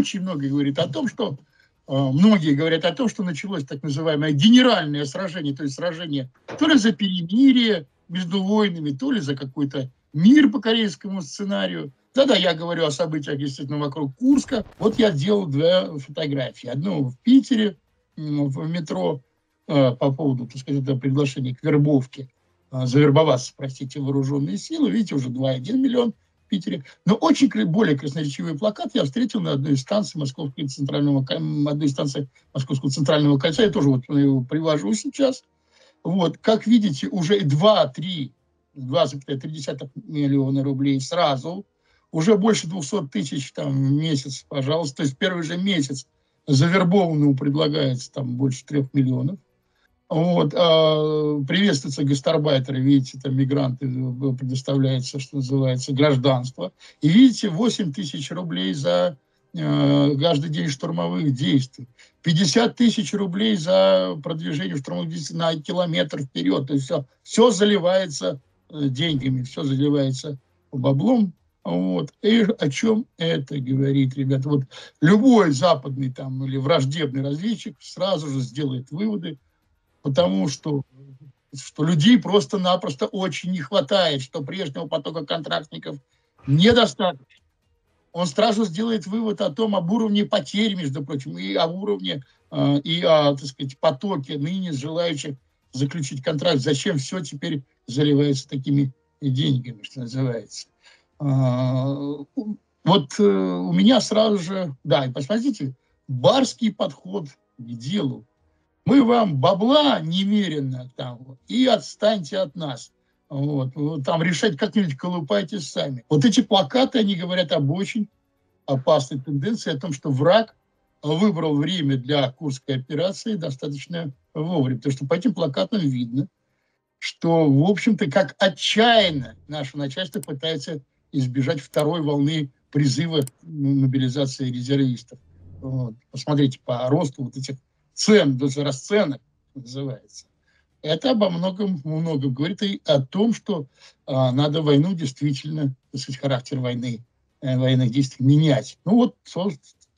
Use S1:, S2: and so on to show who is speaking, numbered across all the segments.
S1: очень много говорит о том, что э, многие говорят о том, что началось так называемое генеральное сражение, то есть сражение то ли за перемирие между войнами, то ли за какой-то мир по корейскому сценарию. Да-да, я говорю о событиях, естественно, вокруг Курска. Вот я делал две фотографии. Одну в Питере, в метро, э, по поводу, так сказать, этого приглашения к вербовке, э, завербоваться, простите, вооруженные силы. Видите, уже 2,1 миллион Питере. Но очень более красноречивый плакат я встретил на одной из станций Московского центрального, одной из станций Московского центрального кольца. Я тоже вот его привожу сейчас. Вот, как видите, уже 2-3 2,3 миллиона рублей сразу, уже больше 200 тысяч там, в месяц, пожалуйста. То есть первый же месяц завербованному предлагается там больше 3 миллионов. Вот, а приветствуются гастарбайтеры, видите, там мигранты э, предоставляется, что называется, гражданство. И видите, 8 тысяч рублей за э, каждый день штурмовых действий. 50 тысяч рублей за продвижение штурмовых действий на километр вперед. То есть все, все заливается Э, деньгами, все заливается баблом. Вот. И о чем это говорит, ребята? Вот любой западный там или враждебный разведчик сразу же сделает выводы, потому что, что людей просто-напросто очень не хватает, что прежнего потока контрактников недостаточно. Он сразу сделает вывод о том, об уровне потерь, между прочим, и об уровне, э, и о, так сказать, потоке ныне желающих заключить контракт. Зачем все теперь заливается такими деньгами, что называется. А, вот э, у меня сразу же, да, и посмотрите, барский подход к делу. Мы вам бабла немерено там, и отстаньте от нас. Вот, там решать как-нибудь колупайтесь сами. Вот эти плакаты, они говорят об очень опасной тенденции, о том, что враг выбрал время для Курской операции достаточно вовремя. Потому что по этим плакатам видно, что, в общем-то, как отчаянно наше начальство пытается избежать второй волны призыва мобилизации резервистов. Вот. Посмотрите по росту вот этих цен, даже расценок называется. Это обо многом, многом говорит и о том, что а, надо войну действительно, так сказать, характер войны, э, военных действий менять. Ну вот, то,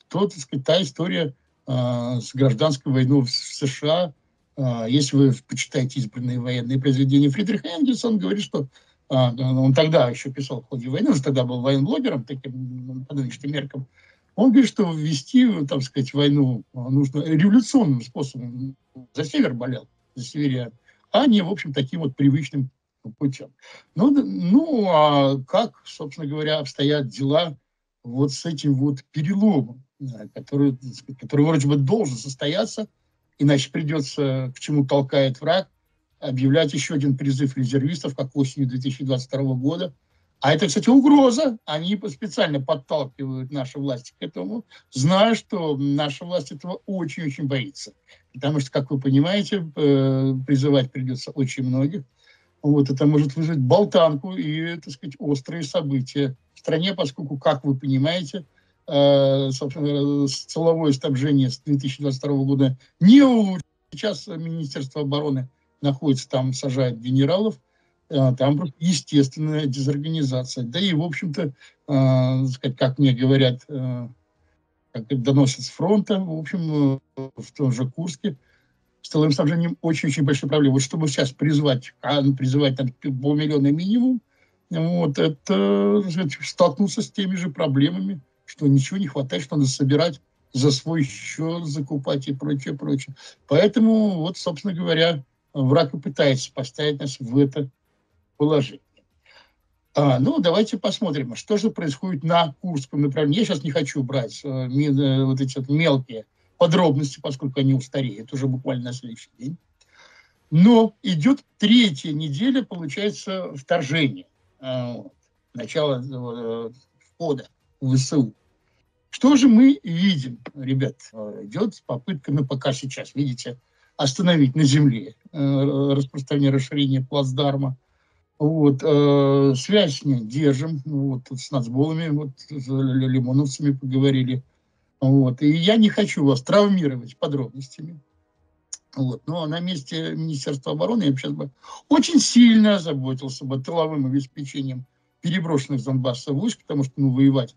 S1: то так сказать, та история а, с гражданской войной в США, а, если вы почитаете избранные военные произведения Фридриха Энгельса, он говорит, что а, он тогда еще писал в ходе войны, уже тогда был военблогером, таким по нынешним меркам, он говорит, что ввести, так сказать, войну нужно революционным способом. За север болел, за северян, а не, в общем, таким вот привычным путем. Ну, ну, а как, собственно говоря, обстоят дела вот с этим вот переломом, который, который вроде бы должен состояться – Иначе придется, к чему толкает враг, объявлять еще один призыв резервистов, как осенью 2022 года. А это, кстати, угроза. Они специально подталкивают наши власти к этому, зная, что наша власть этого очень-очень боится. Потому что, как вы понимаете, э, призывать придется очень многих. Вот это может вызвать болтанку и, так сказать, острые события в стране, поскольку, как вы понимаете, Э, собственно, силовое снабжение с 2022 года не улучшилось. Сейчас Министерство обороны находится там, сажает генералов, э, там просто естественная дезорганизация. Да и, в общем-то, э, как мне говорят, как доносят с фронта, в общем, в том же Курске, с тыловым снабжением очень-очень большие проблемы. Вот чтобы сейчас призвать, а, призывать там полмиллиона минимум, вот, это столкнуться с теми же проблемами, что ничего не хватает, что надо собирать за свой счет, закупать и прочее, прочее. Поэтому, вот, собственно говоря, враг и пытается поставить нас в это положение. А, ну, давайте посмотрим, что же происходит на Курском направлении. Я сейчас не хочу брать э, э, вот эти вот мелкие подробности, поскольку они устареют уже буквально на следующий день. Но идет третья неделя, получается, вторжение. Э, начало э, входа в ВСУ. Что же мы видим, ребят? Идет попытка, ну пока сейчас, видите, остановить на земле э, распространение расширения плацдарма. Вот, э, связь не держим, вот, с нацболами, вот, с лимоновцами поговорили. Вот, и я не хочу вас травмировать подробностями. Вот, но на месте Министерства обороны я бы сейчас бы очень сильно озаботился бы тыловым обеспечением переброшенных с Донбасса войск, потому что ну, воевать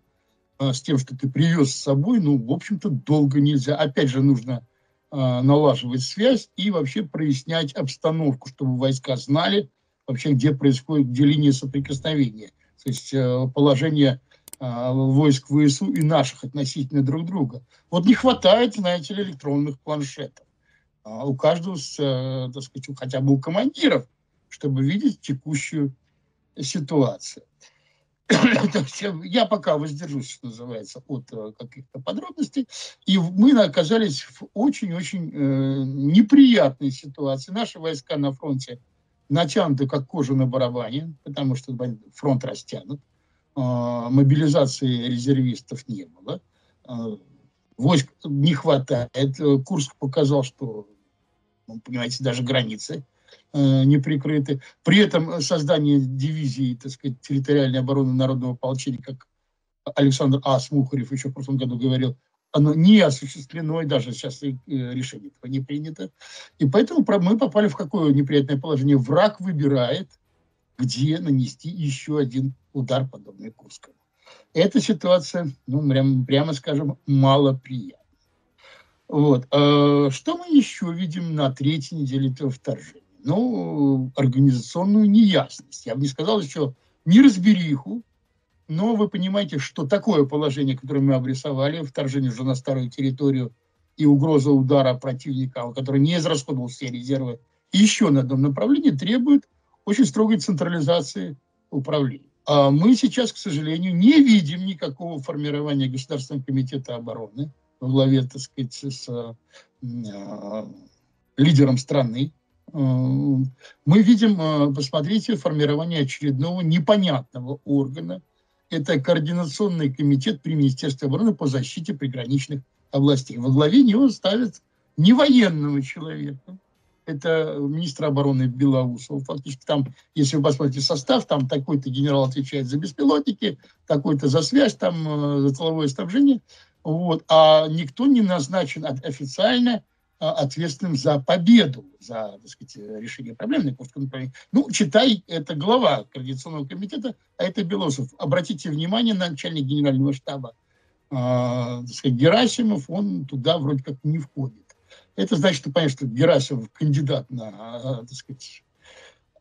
S1: а, с тем, что ты привез с собой, ну, в общем-то, долго нельзя. Опять же, нужно а, налаживать связь и вообще прояснять обстановку, чтобы войска знали вообще, где происходит, где линия соприкосновения. То есть э, положение а, войск ВСУ и наших относительно друг друга. Вот не хватает, знаете ли, электронных планшетов. У каждого, э, так сказать, хотя бы у командиров, чтобы видеть текущую ситуацию. я пока воздержусь, что называется, от э, каких-то подробностей. И мы оказались в очень-очень э, неприятной ситуации. Наши войска на фронте натянуты как кожа на барабане, потому что фронт растянут. Э, мобилизации резервистов не было. Э, войск не хватает. Курск показал, что, ну, понимаете, даже границы Э, не прикрыты. При этом создание дивизии, так сказать, территориальной обороны народного ополчения, как Александр А. Смухарев еще в прошлом году говорил, оно не осуществлено, и даже сейчас э, решение этого не принято. И поэтому мы попали в какое неприятное положение. Враг выбирает, где нанести еще один удар, подобный Курскому. Эта ситуация, ну, прямо, прямо скажем, малоприятна. Вот. А что мы еще видим на третьей неделе этого вторжения? ну, организационную неясность. Я бы не сказал еще неразбериху, но вы понимаете, что такое положение, которое мы обрисовали, вторжение уже на старую территорию и угроза удара противника, который не израсходовал все резервы, еще на одном направлении требует очень строгой централизации управления. А мы сейчас, к сожалению, не видим никакого формирования Государственного комитета обороны во главе, так сказать, с э, лидером страны, Э, мы видим, э, посмотрите, формирование очередного непонятного органа. Это Координационный комитет при Министерстве обороны по защите приграничных областей. Во главе него ставят не военного человека, это министр обороны Белоусов. Фактически там, если вы посмотрите состав, там такой-то генерал отвечает за беспилотники, такой-то за связь, там э, за тыловое снабжение. Вот. А никто не назначен официально ответственным за победу, за так сказать, решение проблем на Курском. Ну, читай, это глава Координационного комитета, а это Белосов. Обратите внимание на начальник генерального штаба, э, так сказать, Герасимов, он туда вроде как не входит. Это значит, что, понятно, что Герасимов кандидат на, так сказать,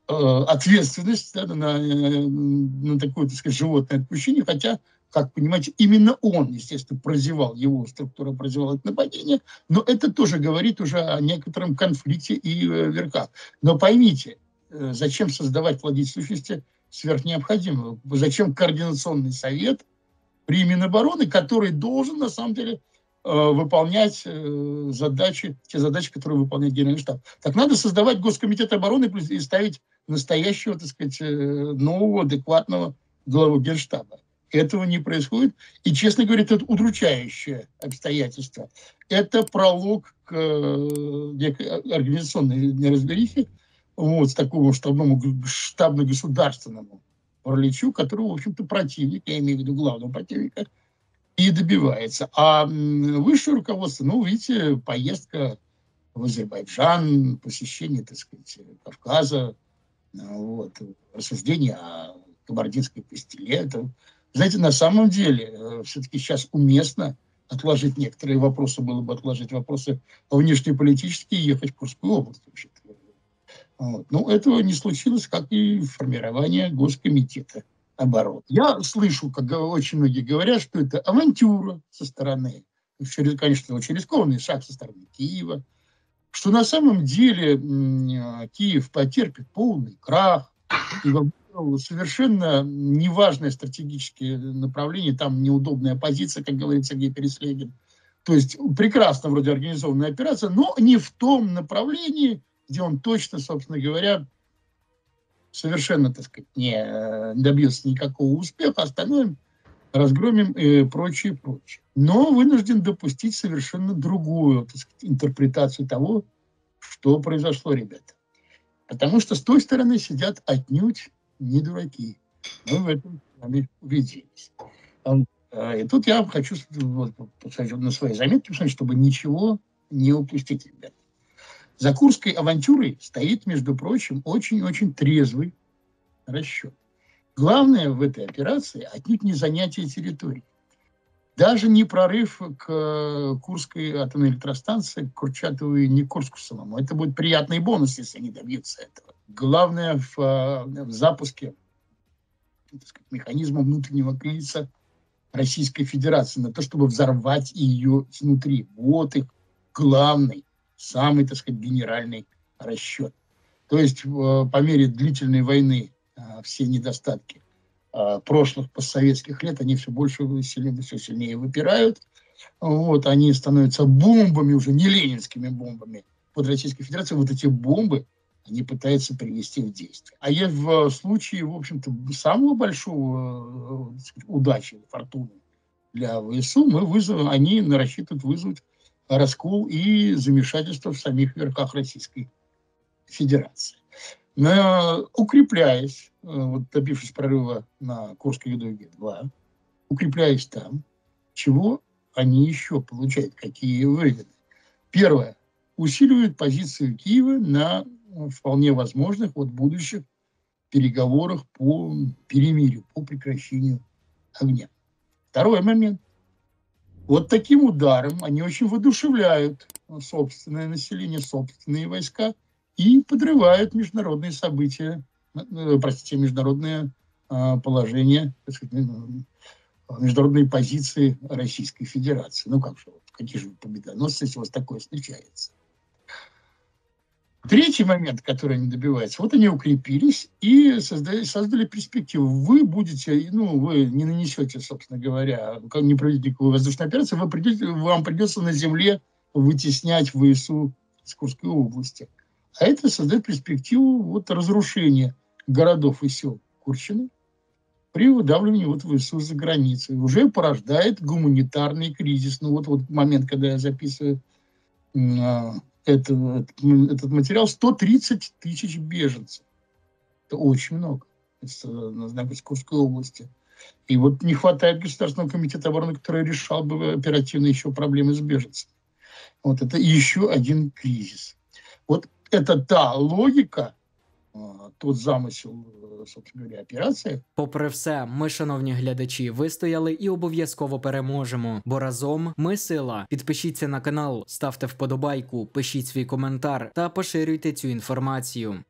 S1: э, ответственность, да, на, на такое, так сказать, животное отпущение, хотя как понимаете, именно он, естественно, прозевал, его структура прозевала это нападение, но это тоже говорит уже о некотором конфликте и э, верхах. Но поймите, э, зачем создавать владеть сущности сверх необходимого? Зачем координационный совет при Минобороны, который должен, на самом деле, э, выполнять задачи, те задачи, которые выполняет Генеральный штаб. Так надо создавать Госкомитет обороны и ставить настоящего, так сказать, нового, адекватного главу Генштаба. Этого не происходит. И, честно говоря, это удручающее обстоятельство. Это пролог к э, организационной неразберихе, вот, такому штабному, штабно-государственному параличу, которого, в общем-то, противник, я имею в виду главного противника, и добивается. А высшее руководство, ну, видите, поездка в Азербайджан, посещение, так сказать, Кавказа, вот, рассуждение о кабардинской пастиле, это знаете, на самом деле, э, все-таки сейчас уместно отложить некоторые вопросы, было бы отложить вопросы внешнеполитические и ехать в Курскую область. Вот. Но этого не случилось, как и формирование Госкомитета обороны. Я слышу, как очень многие говорят, что это авантюра со стороны, через, конечно, очень рискованный шаг со стороны Киева, что на самом деле э, Киев потерпит полный крах, и совершенно неважное стратегическое направление, там неудобная позиция, как говорит Сергей Переслегин. То есть прекрасно вроде организованная операция, но не в том направлении, где он точно, собственно говоря, совершенно, так сказать, не э, добьется никакого успеха, остановим, разгромим и прочее, прочее. Но вынужден допустить совершенно другую так сказать, интерпретацию того, что произошло, ребята. Потому что с той стороны сидят отнюдь не дураки. Мы в этом с вами убедились. А, и тут я хочу вот, на свои заметки, чтобы ничего не упустить, ребят. За Курской авантюрой стоит, между прочим, очень-очень трезвый расчет. Главное в этой операции отнюдь не занятие территории. Даже не прорыв к Курской атомной электростанции, к Курчатову и не Курску самому. Это будет приятный бонус, если они добьются этого. Главное в, э, в запуске сказать, механизма внутреннего кризиса Российской Федерации на то, чтобы взорвать ее изнутри. Вот их главный, самый, так сказать, генеральный расчет. То есть по мере длительной войны все недостатки э, прошлых постсоветских лет, они все больше сильнее, все сильнее выпирают. Вот, они становятся бомбами, уже не ленинскими бомбами под Российской Федерацией. Вот эти бомбы они пытаются привести в действие. А я в случае, в общем-то, самого большого э, удачи, фортуны для ВСУ, мы вызовем, они рассчитывают вызвать раскол и замешательство в самих верхах Российской Федерации. Но, укрепляясь, э, вот добившись прорыва на Курской Юдоге-2, укрепляясь там, чего они еще получают, какие выгоды. Первое. Усиливают позицию Киева на вполне возможных вот будущих переговорах по перемирию, по прекращению огня. Второй момент. Вот таким ударом они очень воодушевляют собственное население, собственные войска – и подрывают международные события, э, простите, международное положение, международные позиции Российской Федерации. Ну как же, какие же победоносцы, если у вас такое встречается. Третий момент, который они добиваются, вот они укрепились и создали, создали перспективу. Вы будете, ну, вы не нанесете, собственно говоря, не проведете никакой воздушной операции, вы придете, вам придется на земле вытеснять ВСУ из Курской области. А это создает перспективу вот разрушения городов и сел Курщины при выдавливании вот ВСУ за границей. Уже порождает гуманитарный кризис. Ну вот, вот момент, когда я записываю э, это, этот материал, 130 тысяч беженцев. Это очень много. Это на Курской области. И вот не хватает Государственного комитета обороны, который решал бы оперативно еще проблемы с беженцами. Вот это еще один кризис. Вот это та логіка, тот замисел, собственно говоря, операції.
S2: Попри все, ми, шановні глядачі, вистояли і обов'язково переможемо. Бо разом ми сила. Підпишіться на канал, ставте вподобайку, пишіть свій коментар та поширюйте цю інформацію.